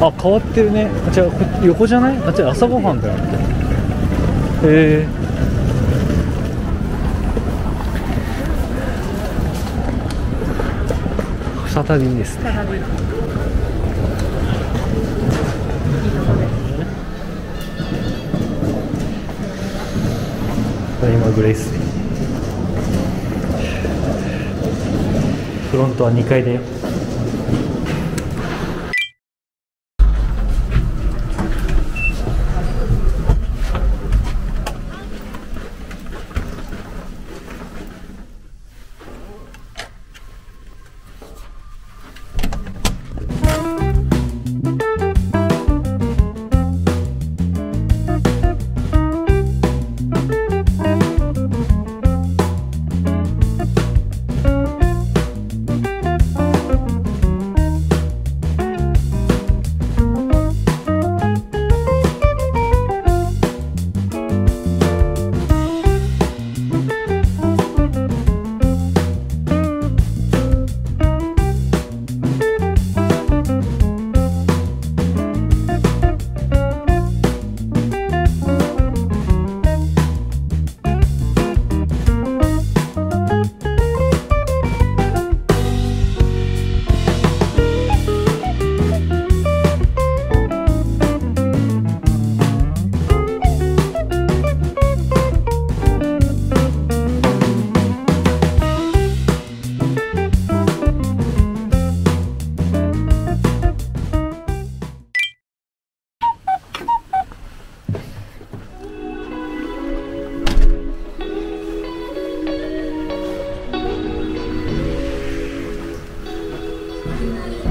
あ変わってるね。あ違うこ横じゃない？あ違う朝ごはんだよへえ。再びですね。再びいいとこで今グレイス。フロントは2階だよい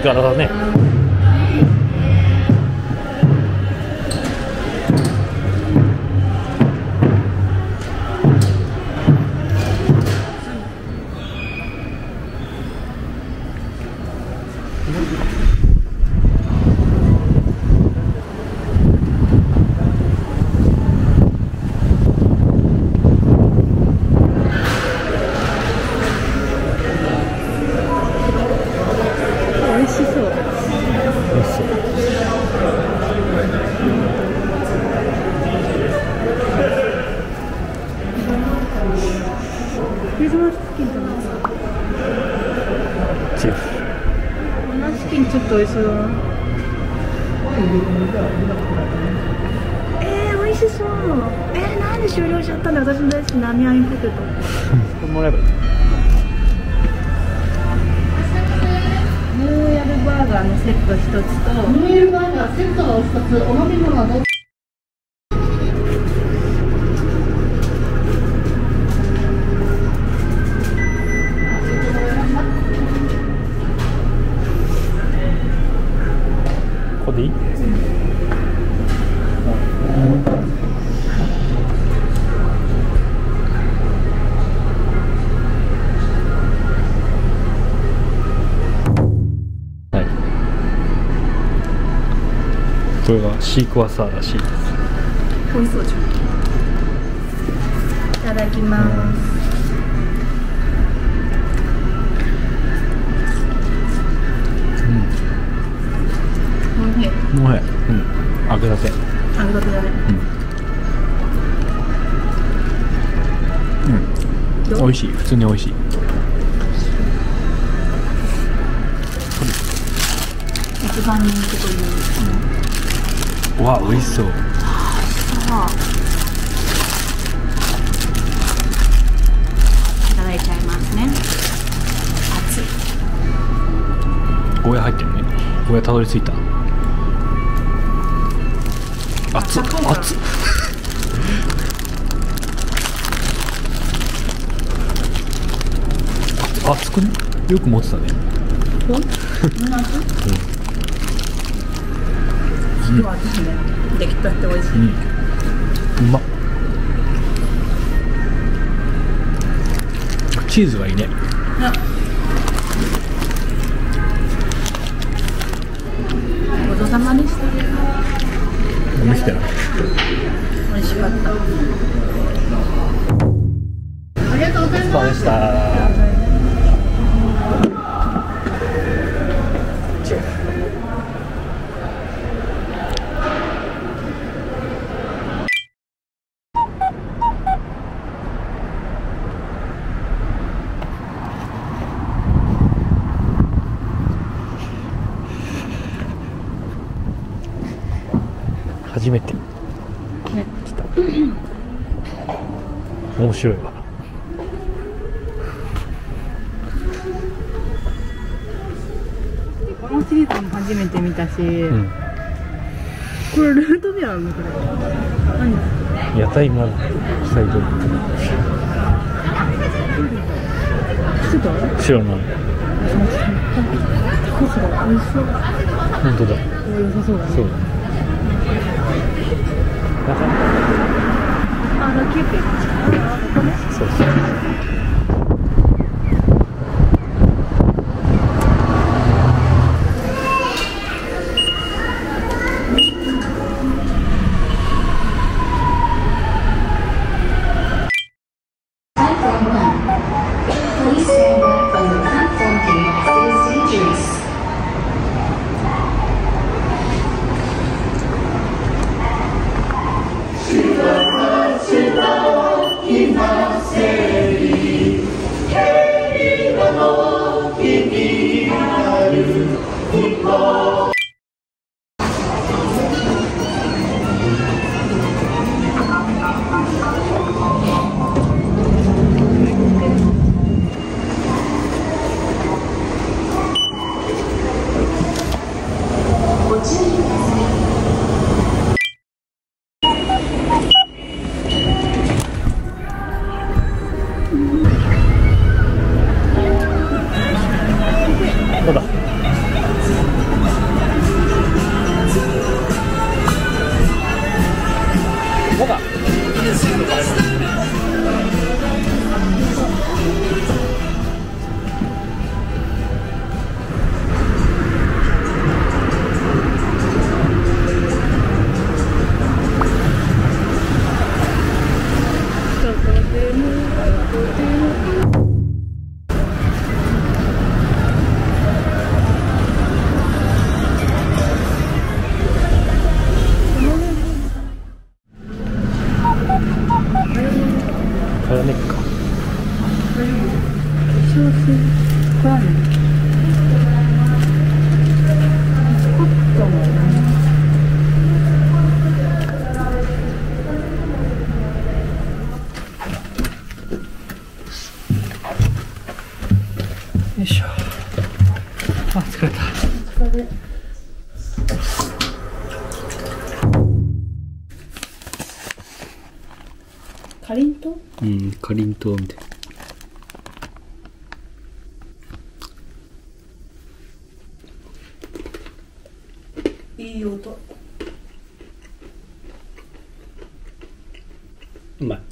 い体だね。クリスマスチキンとなんかチーズこんなチキンちょっと美味しそうだなえー、美味しそう。えー、なんで終了しちゃったんだ。私の大好きなポテトこれもらえばいいニューヤルバーガーのセット一つと。ニューエルバーガーセットのお一つ。お飲み物はどうシークワーサーらしいです。美味しそうじゃん。いただきます。おいしいううん。揚げたて揚げたてだねうん。美味しい。普通に美味しい。一番人気といううわ美味しそう。いただいちゃいますね。熱い。ゴーヤ入ってるね。ゴーヤたどり着いた。熱っ熱っ。熱 熱くね？よく持ってたね。ほ ん今日は熱いねできたって美味しい、うん。うまっチーズがいいねごちそうさまでした見せてな美味しかったありがとうございますでした初めて。ね。来た面白いわ。このシリーズも初めて見たし、うん。これルートビアなのこれ。何？屋台村サイド知らない。タコスが美味しそう。本当だ。良さそうだね。そうあのキューピーそうそう。こいい音。うまい。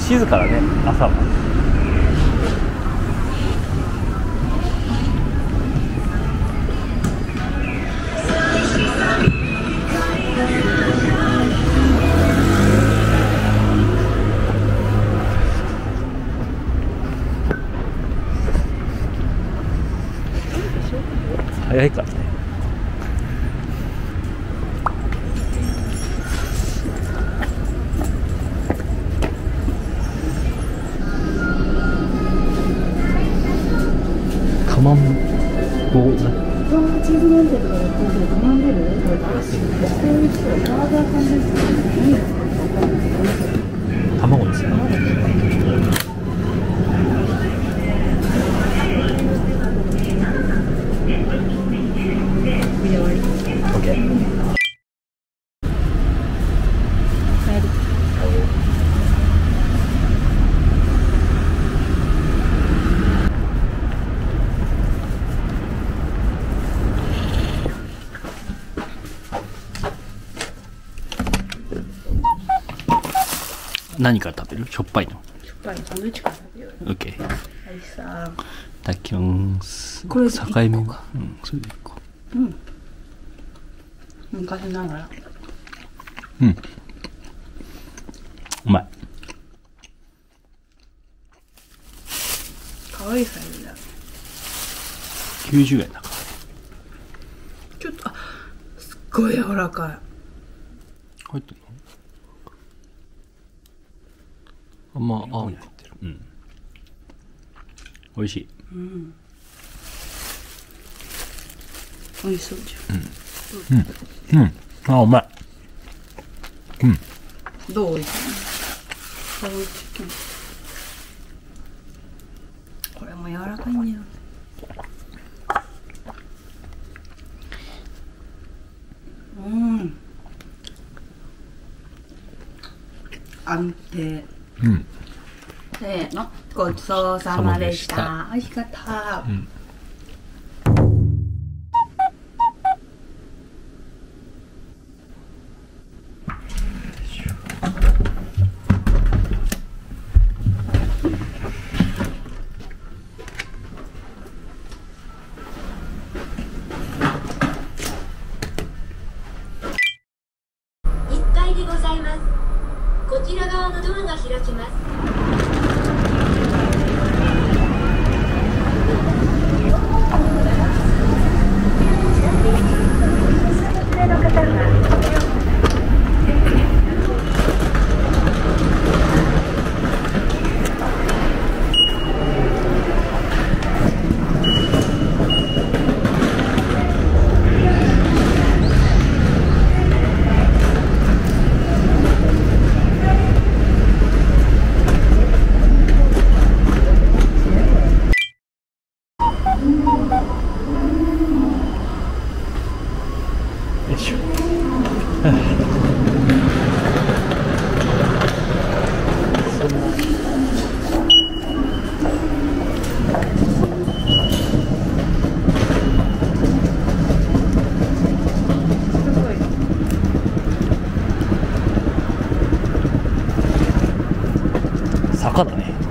静かだね朝は。卵ですねオッケー何から食べる？しょっぱいの？しょっぱいサンドイッチから食べようよオッケーはいさだきます。これ境目がうんそれでいこうん。昔ながら。ううん。うまい。かわいいサイズだ。90円だから。ちょっとあすっごい柔らかい。入ってるのあんま青になってる。うん。美味しい。美味しそうじうん。あうまいゃん。どういい。かなサンドイッチキンこれも柔らかいんだよ。うん。安定うん。せーのごちそうさまでした。さ美味しかった、ん1階でございますこちら側のドアが開きます。からね